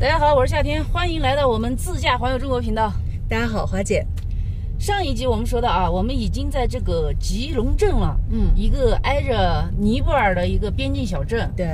大家好，我是夏天，欢迎来到我们自驾环游中国频道。大家好，华姐。上一集我们说到啊，我们已经在这个吉隆镇了，嗯一个挨着尼泊尔的一个边境小镇。对，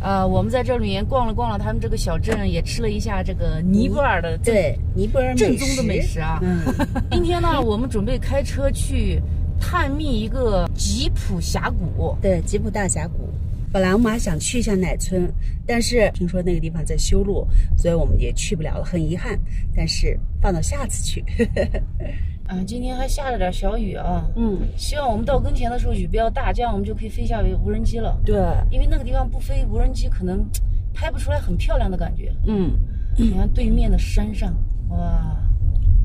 呃，我们在这里面逛了逛了他们这个小镇，也吃了一下这个尼泊尔的对，尼泊尔正宗的美食啊。嗯，今天呢，我们准备开车去探秘一个吉普峡谷。对，吉普大峡谷。本来我们还想去一下乃村，但是听说那个地方在修路，所以我们也去不了了，很遗憾。但是放到下次去。啊，今天还下了点小雨啊。嗯，希望我们到跟前的时候雨不要大，这样我们就可以飞下无人机了。对，因为那个地方不飞无人机，可能拍不出来很漂亮的感觉。嗯，你看对面的山上，哇，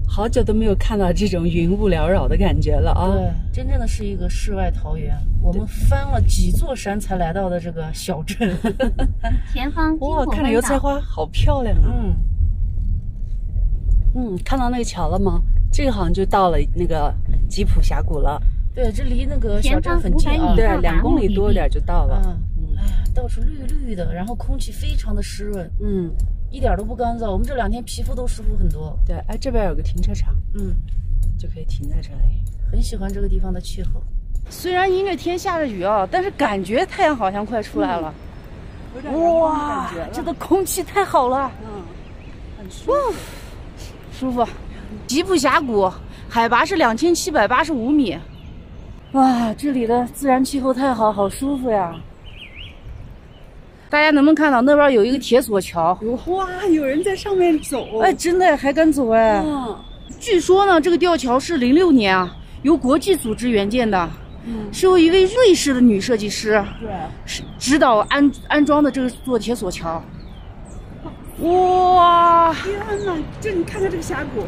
好久都没有看到这种云雾缭绕的感觉了啊。对，真正的是一个世外桃源。我们翻了几座山才来到的这个小镇。前方哇，看着油菜，花好漂亮啊。嗯，嗯，看到那个桥了吗？这个好像就到了那个吉普峡谷了。对，这离那个小镇很近啊。对两公里多一点就到了。到处绿绿的，然后空气非常的湿润，嗯，一点都不干燥。我们这两天皮肤都舒服很多。对，哎，这边有个停车场，嗯，就可以停在这里。很喜欢这个地方的气候。虽然阴着天下着雨啊，但是感觉太阳好像快出来了。哇这个空气太好了，嗯，很舒服。舒服。吉普峡谷海拔是两千七百八十五米，哇，这里的自然气候太好，好舒服呀！大家能不能看到那边有一个铁索桥？哇，有人在上面走。哎，真的还敢走哎！嗯，据说呢，这个吊桥是零六年啊，由国际组织援建的，嗯是由一位瑞士的女设计师对，是指导安安装的这座铁索桥。哇，天哪，这你看看这个峡谷，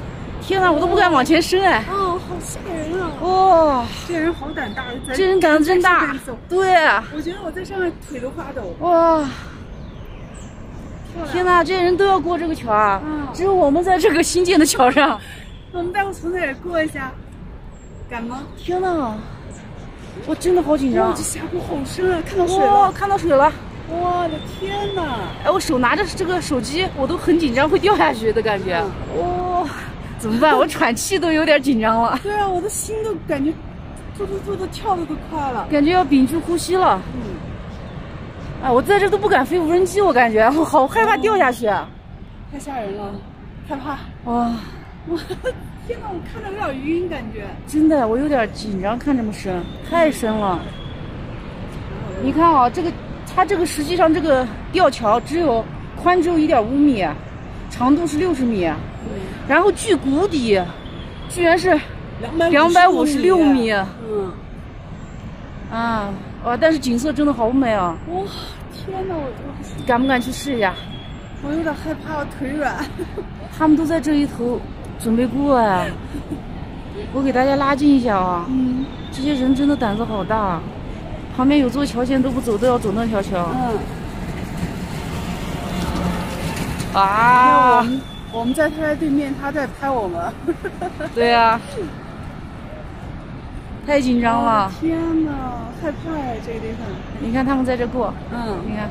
天哪，我都不敢往前伸哎！哦，好吓人啊！哇，这人好胆大，这人胆子真大。对，我觉得我在上面腿都发抖。哇，天哪，这些人都要过这个桥啊！嗯只有我们在这个新建的桥上。我们待会从那里过一下，敢吗？天哪，我真的好紧哇，张这！峡谷好深啊，看到水，了。看到水了！我的天哪！哎，我手拿着这个手机，我都很紧张，会掉下去的感觉。哇，怎么办？我喘气都有点紧张了，对啊，我的心都感觉突突突的跳的都快了。感觉要屏住呼吸了。嗯，哎，我在这都不敢飞无人机，我感觉我好害怕掉下去。太吓人了，害怕。哇，我天哪，我看着有点晕，感觉。真的，我有点紧张，看这么深，太深了。你看啊，这个它这个实际上这个吊桥只有宽只有一点五米，长度是六十米，然后距谷底居然是两百五十六米。嗯，啊哇！但是景色真的好美啊，哇，天哪，我我敢不敢去试一下？我有点害怕，我腿软。他们都在这一头准备过哎，我给大家拉近一下啊，嗯。这些人真的胆子好大，旁边有座桥，现在都不走，都要走那条桥。嗯，啊！们我们在他的对面，他在拍我们。对呀、太紧张了。天哪，害怕呀，这个地方。你看他们在这过，嗯，你看，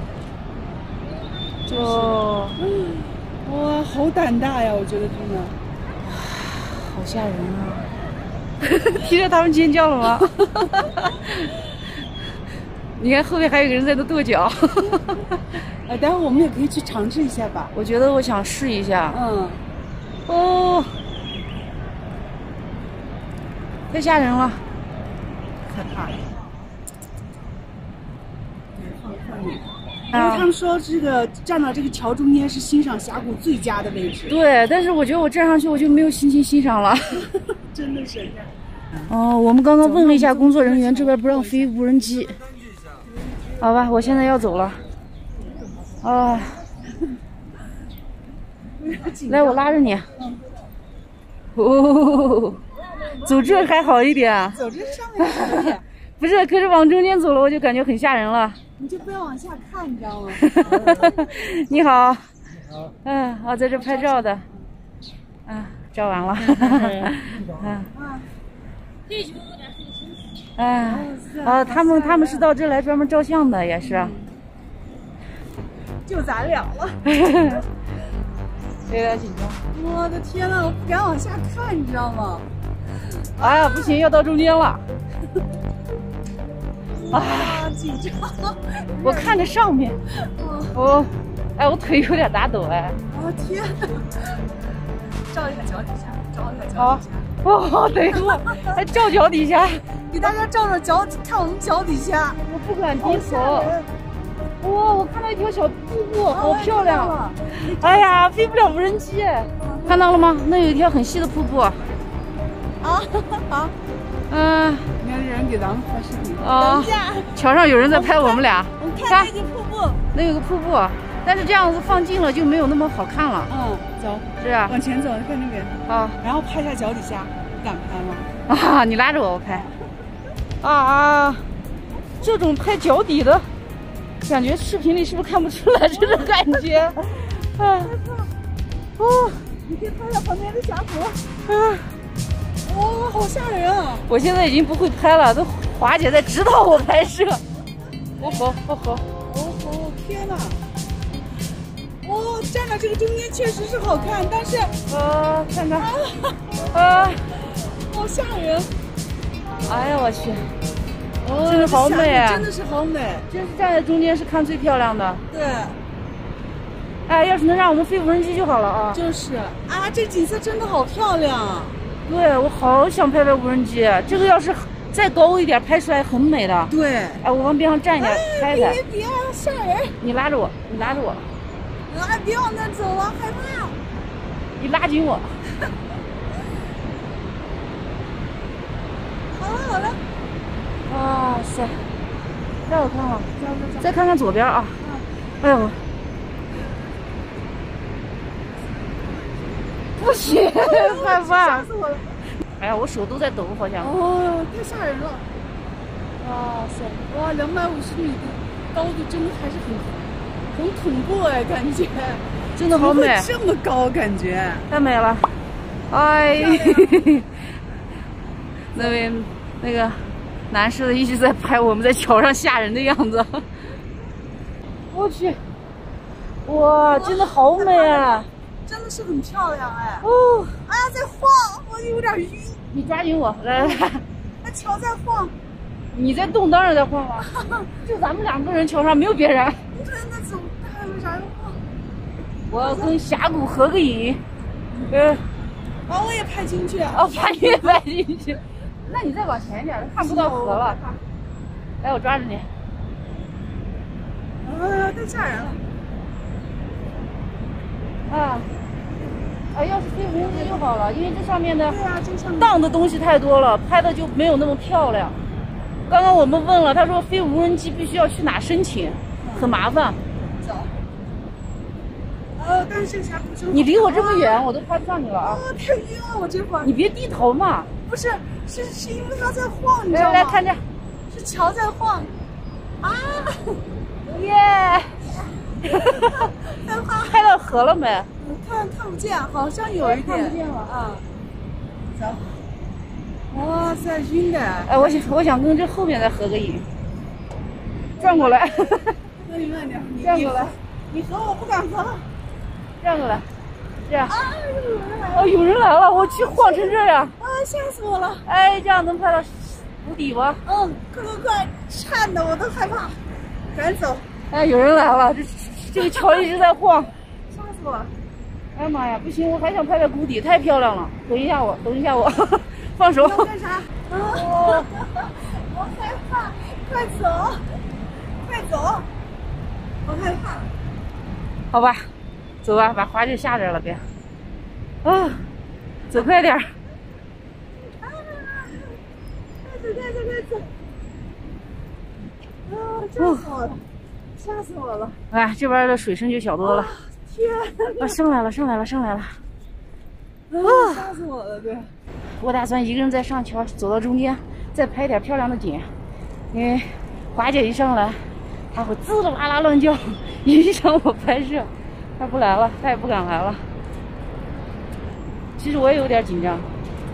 就 哇，好胆大呀，我觉得真的。好吓人啊！听着他们尖叫了吗？你看后面还有个人在那跺脚，哎，待会我们也可以去尝试一下吧。我觉得我想试一下。嗯，哦，太吓人了！可怕。放放你。因啊为他们说这个站到这个桥中间是欣赏峡谷最佳的位置，对，但是我觉得我站上去我就没有心情欣赏了。真的是。哦，我们刚刚问了一下工作人员，这边不让飞无人机。好吧，我现在要走了。啊，来，我拉着你。哦，走这还好一点，走这上面 不是，可是往中间走了，我就感觉很吓人了。你就不要往下看，你知道吗？你好，嗯，我在这拍照的，啊，照完了，嗯，哎，啊，他们他们是到这来专门照相的，也是。就咱俩了。有点紧张。我的天呐，我不敢往下看，你知道吗？哎呀，不行，要到中间了。啊，紧张！我看着上面，我，哎，我腿有点打抖，哎。我天呐！照一下脚底下，照一下脚底下。哦，等一会儿，还照脚底下，给大家照照脚，看我们脚底下。我不敢低头。哇，我看到一条小瀑布，好漂亮！哎呀，飞不了无人机，看到了吗？那有一条很细的瀑布。啊，好。嗯。你看人给咱们拍视频。啊。桥上有人在拍我们俩。我们看那个瀑布。那有个瀑布，但是这样子放近了就没有那么好看了。嗯，走。是啊。往前走，看那边。啊。然后拍一下脚底下，你敢拍吗？啊，你拉着我，我拍。啊啊！这种拍脚底的。感觉视频里是不是看不出来这种感觉？啊！哦，你可以拍下旁边的峡谷。啊！哇，好吓人啊！我现在已经不会拍了，都华姐在指导我拍摄。哦吼，哦吼，哦吼！天哪！哦，站在这个中间确实是好看，但是……啊，看看，啊，好吓人！哎呀，我去！真的好美啊！真的是好美，就是站在中间是看最漂亮的。对。哎，要是能让我们飞无人机就好了啊！就是啊，这景色真的好漂亮。对，我好想拍拍无人机。这个要是再高一点，拍出来很美的。对。哎，我往边上站一下，拍拍。别别吓人！你拉着我，你拉着我。啊！别往那走啊，害怕。你拉紧我。好了好了。哇塞，太好看了！再看看左边啊！哎呦，不行，害怕！吓死我了！哎呀，我手都在抖，好像。哦，太吓人了！哇塞，哇，两百五十米的高度真的还是很很恐怖哎，感觉真的好美，这么高感觉太美了！哎，那边那个。男士的一直在拍我们在桥上吓人的样子，我去，哇，真的好美啊！真的是很漂亮哎！哦，哎呀，在晃，我有点晕。你抓紧我，来来来。那桥在晃，你在动，当然在晃了。就咱们两个人，桥上没有别人。真的走，还有啥要晃？我要跟峡谷合个影。嗯，把我也拍进去。哦，把你也拍进去。那你再往前一点，看不到河了。来，我抓着你。啊，太吓人了！啊，哎，要是飞无人机就好了，因为这上面的荡的东西太多了，拍的就没有那么漂亮。刚刚我们问了，他说飞无人机必须要去哪申请，很麻烦。走。呃，但是峡谷你离我这么远，我都拍不上你了啊！太晕了，我这会儿。你别低头嘛。不是，是是因为它在晃，你知道吗？来看这，是桥在晃。啊！耶！拍到河了没？看看不见，好像有一点。看不见了啊！走。哇塞，晕的！哎，我想我想跟这后面再合个影。转过来。那你慢点。转过来。你和我不敢合。转过来。这样。啊！有人来了！哦，有人来了！我去，晃成这样！啊，吓死我了！哎，这样能拍到湖底吗？嗯，快快快，颤的我都害怕，赶紧走！哎，有人来了！这这个桥一直在晃，吓死我了！哎呀妈呀，不行，我还想拍拍谷底，太漂亮了！等一下我，等一下我，放手！干啥？我我害怕，快走，快走！我害怕。好吧。走吧，把花就下这了，别。啊，走快点儿。啊，快啊，吓死我了，吓死我了。哎，这边的水声就小多了。天！啊，上来了，上来了，上来了。啊，吓死我了，对。我打算一个人再上桥，走到中间，再拍点漂亮的景。因为华姐一上来，她会滋啦啦乱叫，影响我拍摄。她不来了，她也不敢来了。其实我也有点紧张，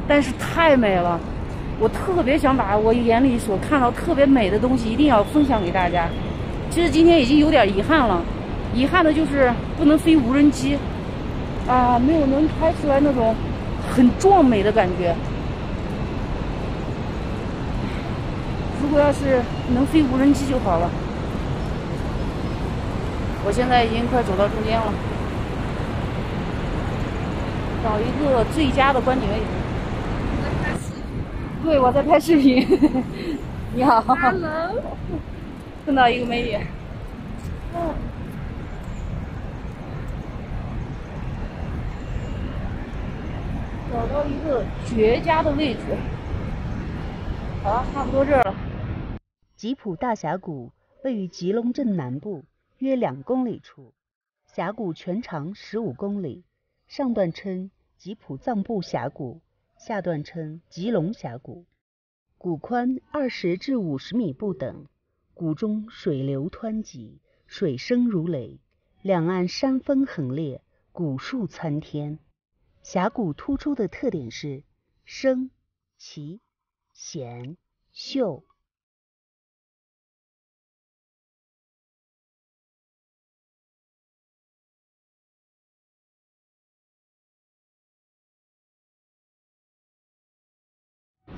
但是太美了，我特别想把我眼里所看到特别美的东西一定要分享给大家。其实今天已经有点遗憾了，遗憾的就是不能飞无人机。啊，没有能拍出来那种很壮美的感觉。如果要是能飞无人机就好了。我现在已经快走到中间了，找一个最佳的观景位置。对，我在拍视频。你好。Hello。碰到一个美女。找到一个绝佳的位置。好了，差不多这儿了。吉普大峡谷位于吉隆镇南部约两公里处，峡谷全长十五公里，上段称吉普藏布峡谷，下段称吉隆峡谷。谷宽二十至五十米不等，谷中水流湍急，水声如雷，两岸山峰横列，古树参天。峡谷突出的特点是深、奇、险、秀。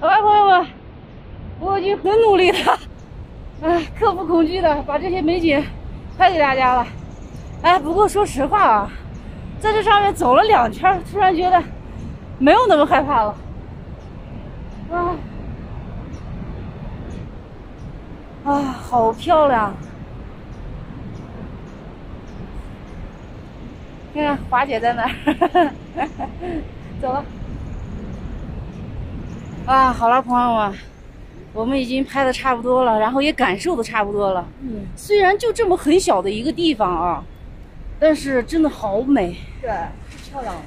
好吧，朋友们，我已经很努力的，哎，克服恐惧的把这些美景拍给大家了。哎，不过说实话啊，在这上面走了两圈，突然觉得没有那么害怕了。啊，啊，好漂亮！看看华姐在那儿，走了。啊，好了，朋友们，我们已经拍的差不多了，然后也感受的差不多了。嗯，虽然就这么很小的一个地方啊，但是真的好美。对，漂亮了。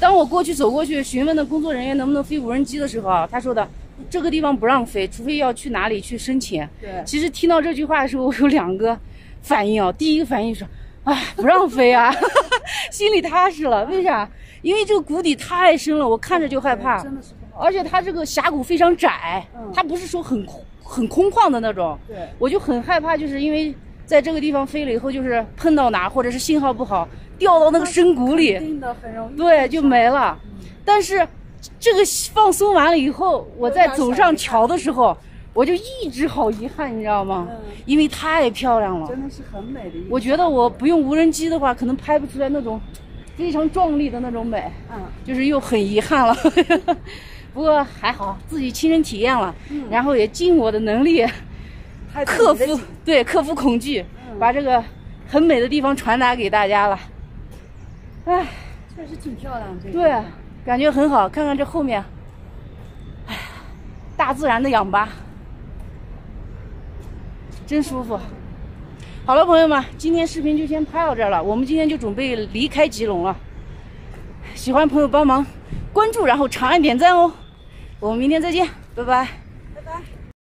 当我过去走过去询问的工作人员能不能飞无人机的时候啊，他说的这个地方不让飞，除非要去哪里去申请。对，其实听到这句话的时候，我有两个反应啊。第一个反应是，哎，不让飞啊，心里踏实了。为啥？因为这个谷底太深了，我看着就害怕。真的是。而且它这个峡谷非常窄，它不是说很空很空旷的那种。对，我就很害怕，就是因为在这个地方飞了以后，就是碰到哪或者是信号不好，掉到那个深谷里，对，就没了。但是这个放松完了以后，我在走上桥的时候，我就一直好遗憾，你知道吗？因为太漂亮了，真的是很美的。我觉得我不用无人机的话，可能拍不出来那种非常壮丽的那种美。嗯，就是又很遗憾了。不过还好，自己亲身体验了，然后也尽我的能力克服对克服恐惧，把这个很美的地方传达给大家了。哎，确实挺漂亮，这个对，感觉很好。看看这后面，哎，大自然的氧吧，真舒服。好了，朋友们，今天视频就先拍到这儿了，我们今天就准备离开吉隆了。喜欢朋友帮忙关注，然后长按点赞哦。我们明天再见，拜拜。